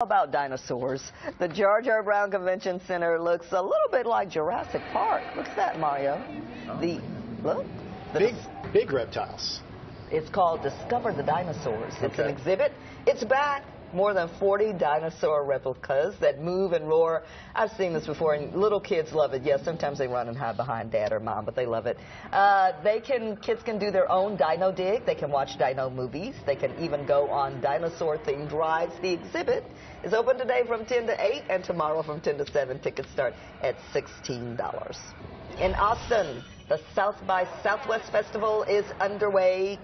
about dinosaurs. The George R. Brown Convention Center looks a little bit like Jurassic Park. What's that, Mario? The look. The, Big, big reptiles. It's called Discover the Dinosaurs. It's an exhibit. It's back. More than 40 dinosaur replicas that move and roar. I've seen this before, and little kids love it. Yes, sometimes they run and hide behind dad or mom, but they love it. Uh, they can, kids can do their own dino dig. They can watch dino movies. They can even go on dinosaur-themed rides. The exhibit is open today from 10 to 8, and tomorrow from 10 to 7. Tickets start at $16. In Austin, the South by Southwest Festival is underway.